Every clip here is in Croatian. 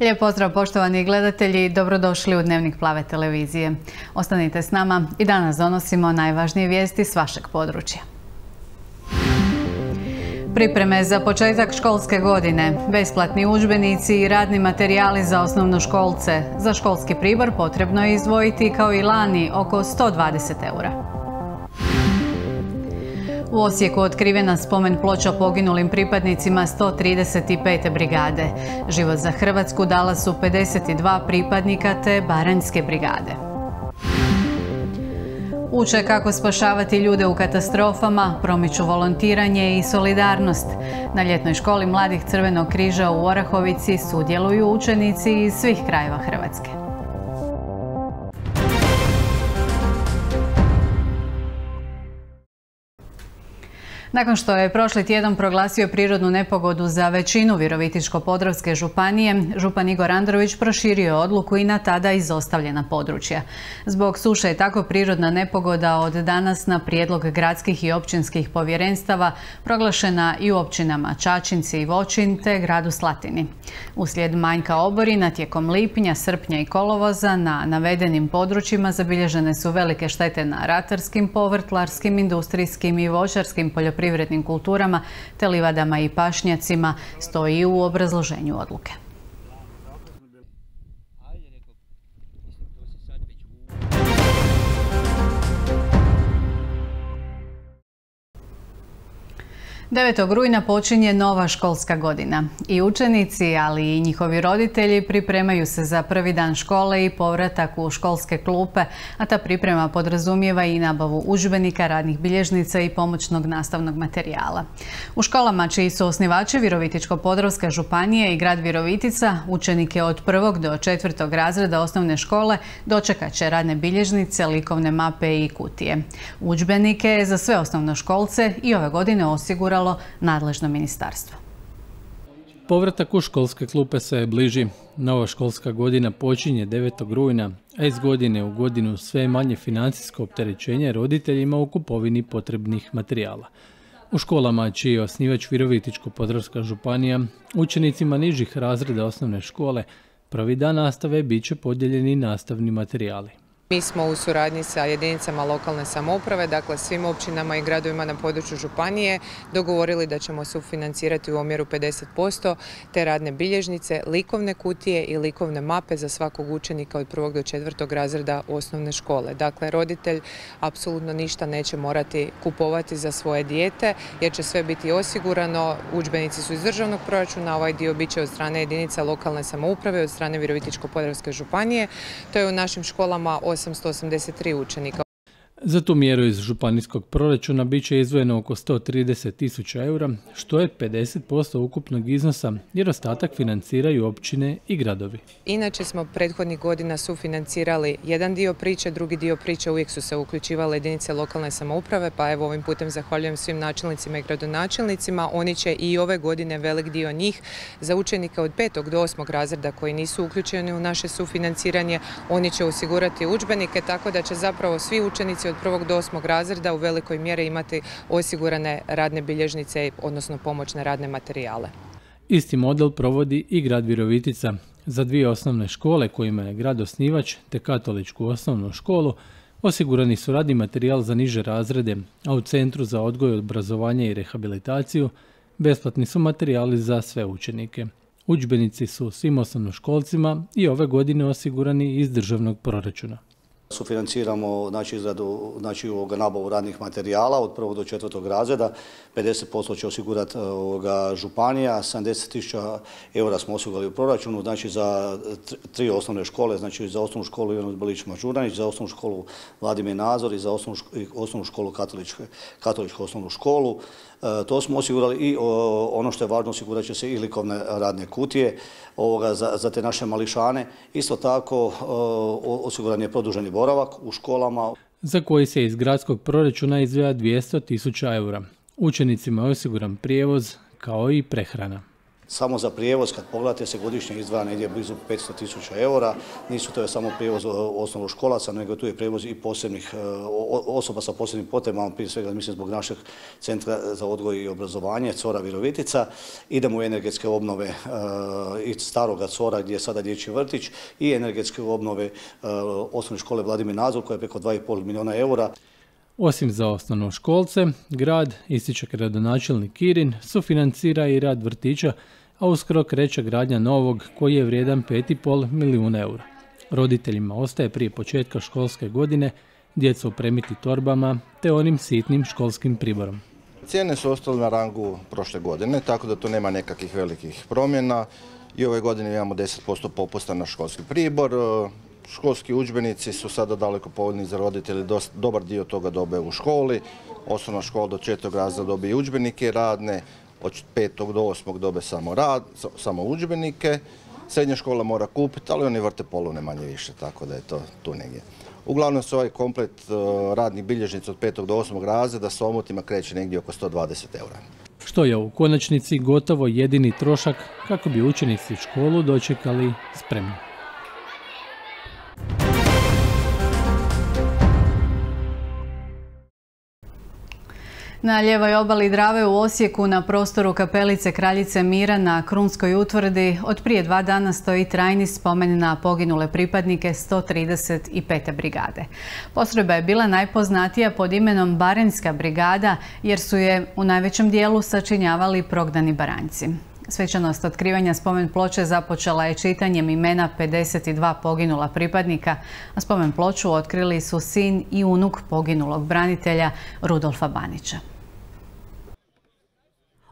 Lijep pozdrav poštovani gledatelji, dobrodošli u Dnevnik Plave televizije. Ostanite s nama i danas donosimo najvažnije vijesti s vašeg područja. Pripreme za početak školske godine, besplatni udžbenici i radni materijali za osnovnoškolce. Za školski pribor potrebno je izdvojiti kao i lani oko 120 eura. U Osijeku otkrivena spomen ploča poginulim pripadnicima 135. brigade. Život za Hrvatsku dala su 52 pripadnika te Baranjske brigade. Uče kako spašavati ljude u katastrofama, promiču volontiranje i solidarnost. Na ljetnoj školi Mladih Crvenog križa u Orahovici sudjeluju učenici iz svih krajeva Hrvatske. Nakon što je prošli tjedan proglasio prirodnu nepogodu za većinu Virovitičko-Podravske županije, župan Igor Andrović proširio odluku i na tada izostavljena područja. Zbog suše je tako prirodna nepogoda od danas na prijedlog gradskih i općinskih povjerenstava proglašena i u općinama Čačinci i Voćin te gradu Slatini. Uslijed manjka oborina tijekom lipnja, srpnja i kolovoza na navedenim područjima zabilježene su velike štete na ratarskim, povrtlarskim, industrijskim i voćarskim poljoprivrednim poljoprivrednim kulturama te livadama i pašnjacima stoji u obrazloženju odluke. 9. rujna počinje nova školska godina i učenici, ali i njihovi roditelji pripremaju se za prvi dan škole i povratak u školske klupe, a ta priprema podrazumijeva i nabavu udžbenika, radnih bilježnica i pomoćnog nastavnog materijala. U školama čiji su osnivači Virovitičko-Podravska županije i grad Virovitica, učenike od prvog do četvrtog razreda osnovne škole dočekat će radne bilježnice, likovne mape i kutije. Udžbenike za sve osnovnoškolce i ove godine osigura nadležno ministarstvo. Povratak u školske klupe se bliži. Nova školska godina počinje 9. rujna, a iz godine u godinu sve manje financijsko opterećenje roditeljima u kupovini potrebnih materijala. U školama čiji je osnivač Virovitičko-Podravska županija, učenicima nižih razreda osnovne škole, prvi dan nastave bit će podijeljeni nastavni materijali. Mi smo u suradnji sa jedinicama lokalne samouprave, dakle svim općinama i gradovima na području Županije, dogovorili da ćemo sufinancirati u omjeru 50% te radne bilježnice, likovne kutije i likovne mape za svakog učenika od prvog do četvrtog razreda osnovne škole. Dakle, roditelj apsolutno ništa neće morati kupovati za svoje dijete jer će sve biti osigurano. Udžbenici su iz državnog proračuna, ovaj dio bit će od strane jedinica lokalne samouprave, od strane Virovitičko-Podravske županije. To je u našim školama 883 učenika. Za tu mjeru iz županijskog proračuna bit će izdvojeno oko 130 tisuća eura, što je 50% ukupnog iznosa, jer ostatak financiraju općine i gradovi. Inače smo prethodnih godina sufinancirali jedan dio priče, drugi dio priče uvijek su se uključivale jedinice lokalne samouprave, pa evo ovim putem zahvaljujem svim načelnicima i gradonačelnicima. Oni će i ove godine velik dio njih za učenike od petog do osmog razreda koji nisu uključeni u naše sufinanciranje, oni će osigurati udžbenike, tako da će zapravo svi učenici od prvog do osmog razreda u velikoj mjeri imati osigurane radne bilježnice, odnosno pomoćne radne materijale. Isti model provodi i grad Virovitica. Za dvije osnovne škole kojima je grad osnivač te katoličku osnovnu školu osigurani su radni materijal za niže razrede, a u Centru za odgoj, obrazovanje i rehabilitaciju besplatni su materijali za sve učenike. Udžbenici su svim osnovnoškolcima i ove godine osigurani iz državnog proračuna. Sufinanciramo znači, izradu, znači, ovoga, nabavu radnih materijala od prvog do četvrtog razreda. 50% će osigurati županija, 70 tisuća eura smo osigurali u proračunu, znači za tri osnovne škole, znači za osnovnu školu Ivan Belić Mažuranić, za osnovnu školu Vladimir Nazor i za osnovnu školu katoličku osnovnu školu. E, to smo osigurali i ono što je važno osigurat će se i likovne radne kutije za, za te naše mališane. Isto tako osiguran je produženi boravak u školama. Za koji se iz gradskog proračuna izdvaja 200 tisuća eura. Učenicima je osiguran prijevoz kao i prehrana. Samo za prijevoz, kad pogledate se godišnje izdvaja negdje blizu 500 tisuća eura, nisu to je samo prijevoz osnovnoškolaca, nego tu je prijevoz i posebnih osoba sa posebnim potrebama, prije svega mislim zbog našeg centra za odgoj i obrazovanje, Cora Virovitica. Idemo u energetske obnove i staroga Cora gdje je sada dječji vrtić i energetske obnove osnovne škole Vladimir Nazor koja je preko 2,5 milijuna eura. Osim za osnovno školce, grad, ističe gradonačelnik Kirin, sufinancira i rad vrtića, a uskoro kreće gradnja novog koji je vrijedan 5,5 milijuna eura. Roditeljima ostaje prije početka školske godine djecu opremiti torbama te onim sitnim školskim priborom. Cijene su ostale na rangu prošle godine, tako da tu nema nekakvih velikih promjena. I ove godine imamo 10% popusta na školski pribor, Školski udžbenici su sada daleko povoljni za roditelje, dobar dio toga dobe u školi. Osnovna škola do četvrtog razreda dobije udžbenike radne, od petog do osmog dobe samo, rad, samo udžbenike. Srednja škola mora kupiti, ali oni vrte polune manje više, tako da je to tu negdje. Uglavnom se ovaj komplet e, radnih bilježnica od petog do osmog razreda s omotima kreće negdje oko 120 eura. Što je u konačnici gotovo jedini trošak kako bi učenici školu dočekali spremni. Na ljevoj obali Drave u Osijeku na prostoru kapelice Kraljice Mira na Krunskoj utvrdi od prije dva dana stoji trajni spomen na poginule pripadnike 135. brigade. Postrojba je bila najpoznatija pod imenom Barenska brigada jer su je u najvećem dijelu sačinjavali prognani baranjci. Svečanost otkrivanja spomen ploče započela je čitanjem imena 52 poginula pripadnika, a spomen ploču otkrili su sin i unuk poginulog branitelja Rudolfa Banića.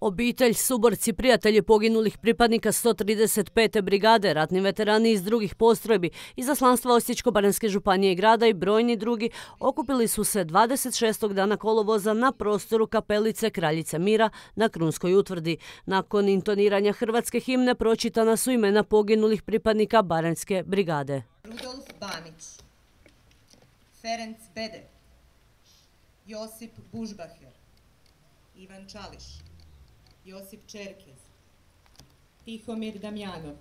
Obitelj, suborci, prijatelji poginulih pripadnika 135. brigade, ratni veterani iz drugih postrojbi, izaslanstva Osječko-Baranske županije i grada i brojni drugi okupili su se 26. dana kolovoza na prostoru kapelice Kraljice Mira na Krunskoj utvrdi. Nakon intoniranja hrvatske himne pročitana su imena poginulih pripadnika Baranske brigade. Rudolf Banić, Ferenc Bede, Josip Bužbaher, Ivan Čališ, Josip Čerkez, Tihomir Damjanov,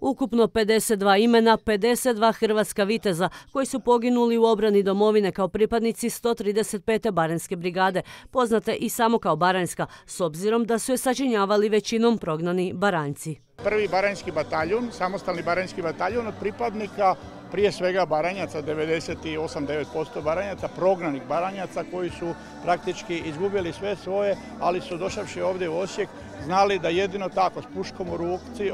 Ukupno 52 imena, 52 hrvatska viteza koji su poginuli u obrani domovine kao pripadnici 135. Baranske brigade, poznate i samo kao Baranjska, s obzirom da su je sačinjavali većinom prognani Baranjci. Prvi Baranjski bataljon, samostalni Baranjski bataljon od pripadnika prije svega Baranjaca, 98-9% Baranjaca, prognanih Baranjaca koji su praktički izgubili sve svoje, ali su došavši ovdje u Osijek znali da jedino tako s puškom u rukci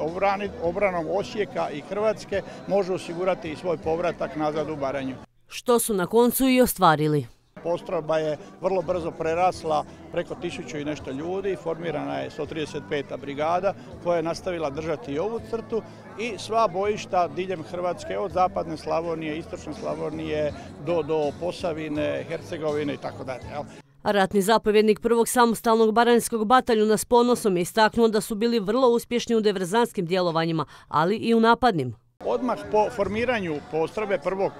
obranom Osijeka i Hrvatske može osigurati i svoj povratak nazad u Baranju. Što su na koncu i ostvarili. Postrojba je vrlo brzo prerasla preko tisuću i nešto ljudi, formirana je 135. brigada koja je nastavila držati i ovu crtu i sva bojišta diljem Hrvatske od zapadne Slavonije, istočne Slavonije do, do Posavine, Hercegovine i tako dalje. Ratni zapovjednik prvog samostalnog baranjskog bataljuna s ponosom je istaknuo da su bili vrlo uspješni u diverzanskim djelovanjima, ali i u napadnim. Odmah po formiranju postrojbe prvog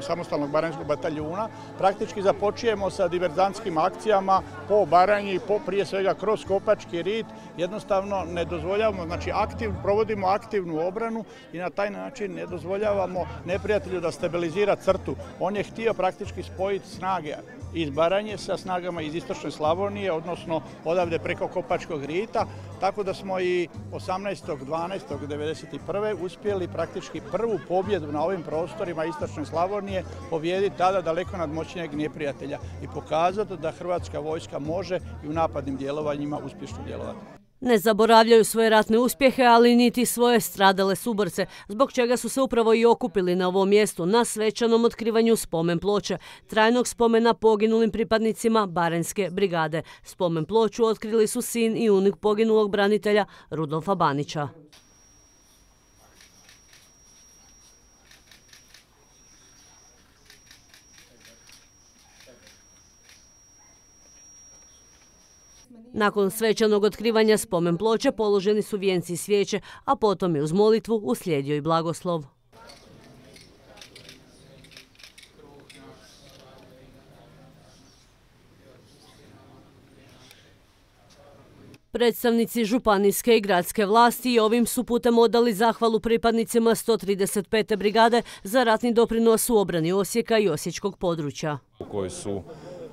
samostalnog baranjskog bataljuna praktički započijemo sa diverzantskim akcijama po Baranji, po prije svega kroz Kopački rit. Jednostavno ne dozvoljavamo, znači aktiv, provodimo aktivnu obranu i na taj način ne dozvoljavamo neprijatelju da stabilizira crtu. On je htio praktički spojiti snage iz Baranje sa snagama iz Istočne Slavonije, odnosno odavde preko Kopačkog rita, tako da smo i 18.12.1991. uspjeli praktički prvu pobjedu na ovim prostorima Istočne Slavonije pobijediti tada daleko nadmoćnijeg neprijatelja i pokazati da Hrvatska vojska može i u napadnim djelovanjima uspješno djelovati. Ne zaboravljaju svoje ratne uspjehe, ali niti svoje stradale suborce, zbog čega su se upravo i okupili na ovom mjestu na svečanom otkrivanju spomen ploče, trajnog spomena poginulim pripadnicima Barenske brigade. Spomen ploču otkrili su sin i unik poginulog branitelja Rudolfa Banića. Nakon svečanog otkrivanja spomen ploče položeni su vijenci i svijeće, a potom je uz molitvu uslijedio i blagoslov. Predstavnici županijske i gradske vlasti ovim su putem odali zahvalu pripadnicima 135. brigade za ratni doprinos u obrani Osijeka i osječkog područja. U kojoj su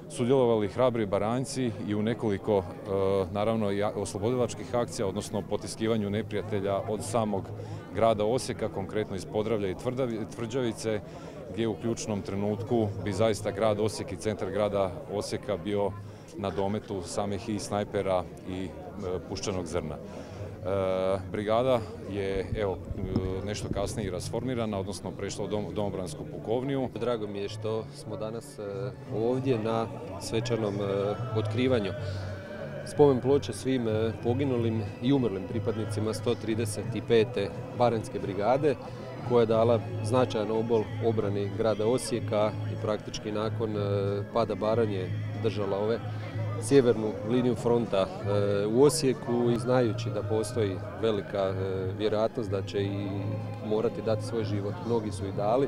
sudjelovali hrabri baranjci i u nekoliko, e, naravno, oslobodilačkih akcija, odnosno potiskivanju neprijatelja od samog grada Osijeka, konkretno iz Podravlja i Tvrđavice, gdje u ključnom trenutku bi zaista grad Osijek i centar grada Osijeka bio na dometu samih i snajpera i e, puščanog zrna. E, brigada je evo, nešto kasnije rasformirana, odnosno prešla u domobransku pukovniju. Drago mi je što smo danas e, ovdje na svečanom otkrivanju spomen ploče svim poginulim i umrlim pripadnicima 135. Barenske brigade koja je dala značajan obol obrani grada Osijeka i praktički nakon pada Baranje držala ove sjevernu liniju fronta e, u Osijeku i znajući da postoji velika e, vjerojatnost da će i morati dati svoj život. Mnogi su i dali.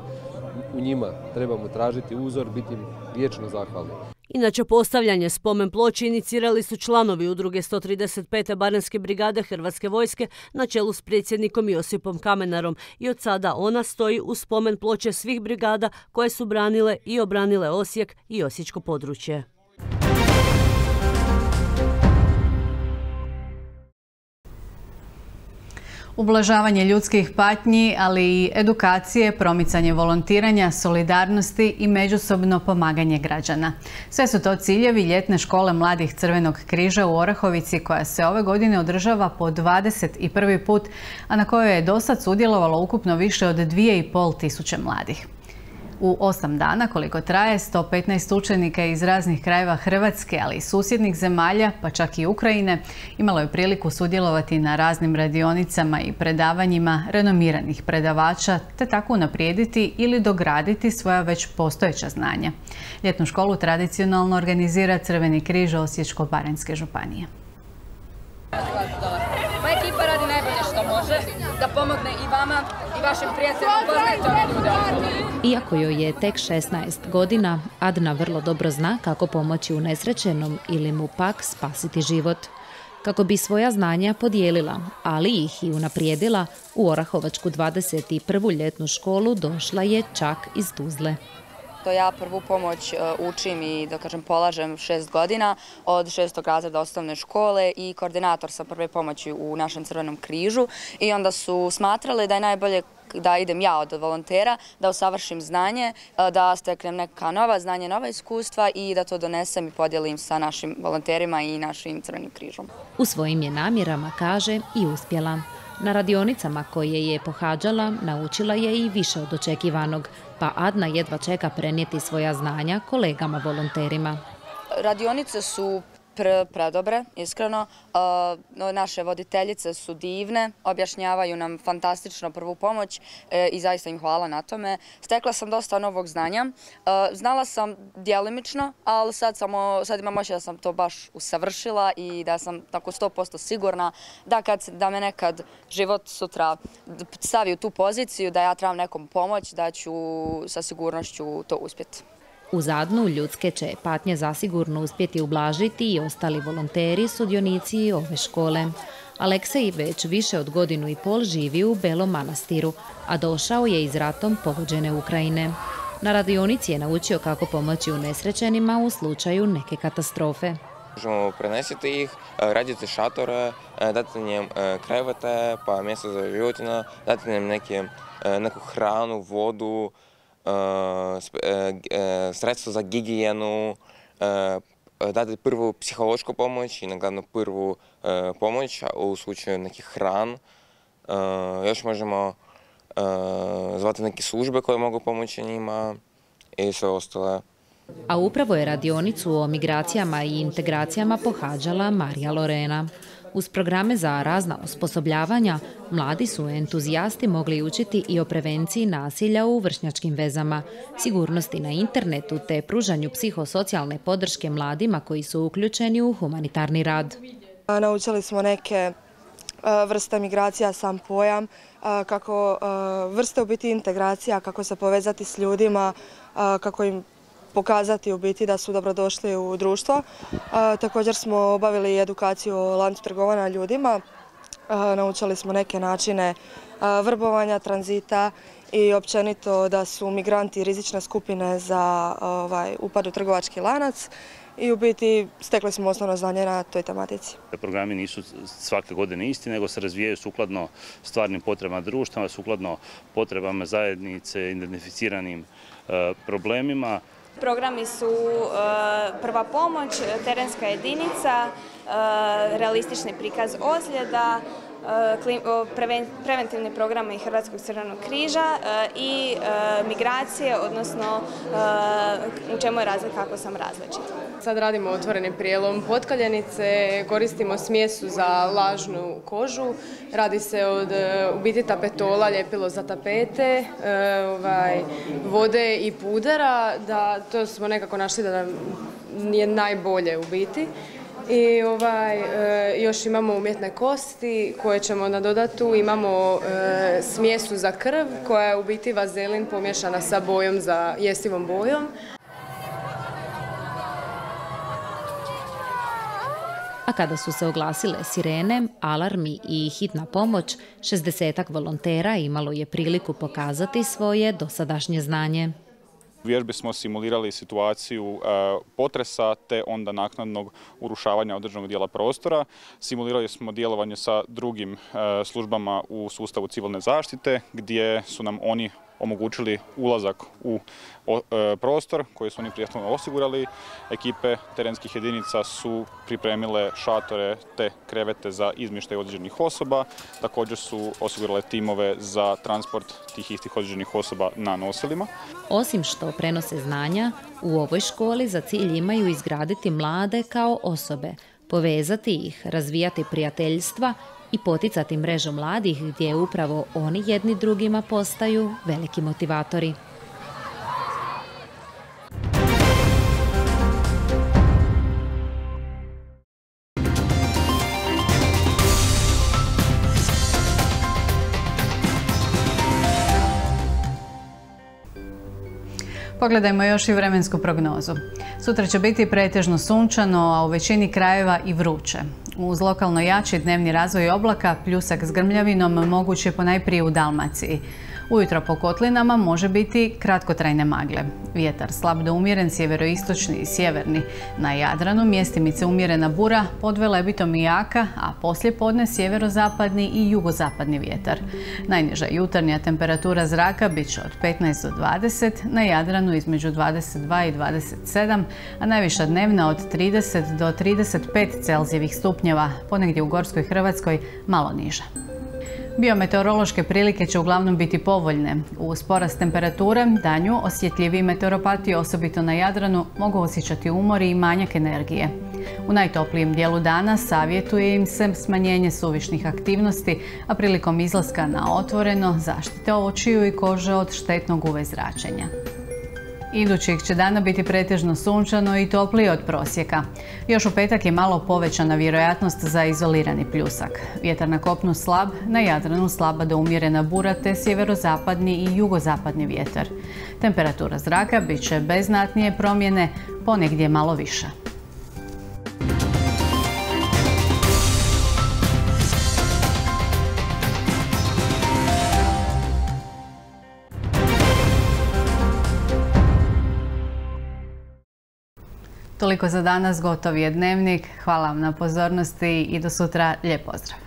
U njima trebamo tražiti uzor, biti im vječno zahvalni. Inače, postavljanje spomen ploči inicirali su članovi udruge 135. Baranske brigade Hrvatske vojske na čelu s predsjednikom Josipom Kamenarom i od sada ona stoji u spomen ploče svih brigada koje su branile i obranile Osijek i Osječko područje. Ublažavanje ljudskih patnji, ali i edukacije, promicanje volontiranja, solidarnosti i međusobno pomaganje građana. Sve su to ciljevi ljetne škole mladih Crvenog križa u Orahovici koja se ove godine održava po 21. put, a na kojoj je do sad sudjelovalo ukupno više od 2,5 tisuće mladih. U osam dana koliko traje 115 učenika iz raznih krajeva Hrvatske, ali i susjednih zemalja, pa čak i Ukrajine, imalo je priliku sudjelovati na raznim radionicama i predavanjima renomiranih predavača, te tako unaprijediti ili dograditi svoja već postojeća znanja. Ljetnu školu tradicionalno organizira Crveni križ Osječko-Baranjske županije. Moja ekipa radi najbolje što može da pomogne i vama vašim prijateljima Iako joj je tek 16 godina, Adna vrlo dobro zna kako pomoći unesrećenom ili mu pak spasiti život. Kako bi svoja znanja podijelila, ali ih i unaprijedila, u Orahovačku 21. ljetnu školu došla je čak iz Tuzle. To ja prvu pomoć e, učim i da kažem polažem šest godina od šestog razreda osnovne škole i koordinator sam prve pomoći u našem Crvenom križu i onda su smatrali da je najbolje da idem ja od volontera, da usavršim znanje, e, da steknem neka nova znanja, nova iskustva i da to donesem i podijelim sa našim volonterima i našim Crvenim križom. U svojim je namjerama, kaže, i uspjela. Na radionicama koje je pohađala naučila je i više od očekivanog, pa Adna jedva čeka prenijeti svoja znanja kolegama volonterima. Radionice su predobre, iskreno. Naše voditeljice su divne, objašnjavaju nam fantastično prvu pomoć e, i zaista im hvala na tome. Stekla sam dosta novog znanja. Znala sam djelimično, ali sad, sad imam moće da sam to baš usavršila i da sam tako 100% sigurna da, kad, da me nekad život sutra stavi u tu poziciju, da ja trebam nekom pomoć, da ću sa sigurnošću to uspjeti. U zadnu ljudske će patnje zasigurno uspjeti ublažiti i ostali volonteri sudionici ove škole. Aleksej već više od godinu i pol živi u Belom manastiru, a došao je iz ratom pogođene Ukrajine. Na radionici je naučio kako pomoći unesrećenima u slučaju neke katastrofe. Možemo prenesiti ih, raditi šatore, dati njem krevete, pa mjesto za životina, dati njem neku hranu, vodu, sredstva za gigijenu, dati prvu psihološku pomoć i naglavno prvu pomoć u slučaju nekih hran. Još možemo zvati neke službe koje mogu pomoći njima i sve ostale. A upravo je radionicu o migracijama i integracijama pohađala Marija Lorena. Uz programe za razna osposobljavanja, mladi su entuzijasti mogli učiti i o prevenciji nasilja u vršnjačkim vezama, sigurnosti na internetu te pružanju psihosocijalne podrške mladima koji su uključeni u humanitarni rad. Naučili smo neke vrste migracija, sam pojam, kako vrste u biti integracija, kako se povezati s ljudima, kako im pokazati u biti da su dobrodošli u društvo. Također smo obavili edukaciju o lancu trgovanja ljudima. Naučili smo neke načine vrbovanja, tranzita i općenito da su migranti rizične skupine za ovaj, upad u trgovački lanac i u biti stekli smo osnovno znanje na toj tematici. Programi nisu svake godine isti, nego se razvijaju sukladno stvarnim potrebama društva, sukladno potrebama zajednice, identificiranim e, problemima. Programi su e, prva pomoć, terenska jedinica, e, realistični prikaz ozljeda, preventivne programe i Hrvatskog crvenog križa i migracije, odnosno u čemu je razlika ako sam različita. Sad radimo otvoreni prijelom potkaljenice, koristimo smjesu za lažnu kožu, radi se od u biti tapetola, ljepilo za tapete, ovaj, vode i pudera, da to smo nekako našli da nam je najbolje u biti. I ovaj, e, još imamo umjetne kosti koje ćemo nadodati tu. Imamo e, smjesu za krv koja je u biti vazelin pomješana sa bojom za jestivom bojom. A kada su se oglasile sirene, alarmi i hitna pomoć, 60 volontera imalo je priliku pokazati svoje dosadašnje znanje. U smo simulirali situaciju e, potresa te onda naknadnog urušavanja određenog dijela prostora. Simulirali smo djelovanje sa drugim e, službama u sustavu civilne zaštite gdje su nam oni omogućili ulazak u e, prostor koji su oni prijetno osigurali. Ekipe terenskih jedinica su pripremile šatore te krevete za izmještaj određenih osoba. Također su osigurale timove za transport tih istih određenih osoba na nosilima. Osim što prenose znanja, u ovoj školi za cilj imaju izgraditi mlade kao osobe, povezati ih, razvijati prijateljstva i poticati mrežu mladih gdje upravo oni jedni drugima postaju veliki motivatori. Pogledajmo još i vremensku prognozu. Sutra će biti pretežno sunčano, a u većini krajeva i vruće. Uz lokalno jači dnevni razvoj oblaka, pljusak s grmljavinom moguće ponajprije u Dalmaciji. Ujutro po kotlinama može biti kratkotrajne magle. Vjetar slab do umjeren sjeveroistočni i sjeverni. Na Jadranu mjestimice umjerena bura, pod Velebitom i jaka, a poslije podne sjeverozapadni i jugozapadni vjetar. Najniža jutarnja temperatura zraka bit će od 15 do 20, na Jadranu između 22 i 27, a najviša dnevna od 30 do 35 Celzijevih stupnjeva, ponegdje u Gorskoj Hrvatskoj malo niža. Biometeorološke prilike će uglavnom biti povoljne. U porast temperature, danju, osjetljiviji meteoropati, osobito na Jadranu, mogu osjećati umori i manjak energije. U najtoplijem dijelu dana savjetuje im se smanjenje suvišnih aktivnosti, a prilikom izlaska na otvoreno zaštite očiju i kože od štetnog UV zračenja. Idućih će dana biti pretežno sunčano i toplije od prosjeka. Još u petak je malo povećana vjerojatnost za izolirani pljusak. Vjetar na kopnu slab, na Jadranu slaba do umjerena bura te sjeverozapadni i jugozapadni vjetar. Temperatura zraka bit će bez znatnije promjene, ponegdje malo više. Toliko za danas, gotov je dnevnik. Hvala vam na pozornosti i do sutra. Lijep pozdrav!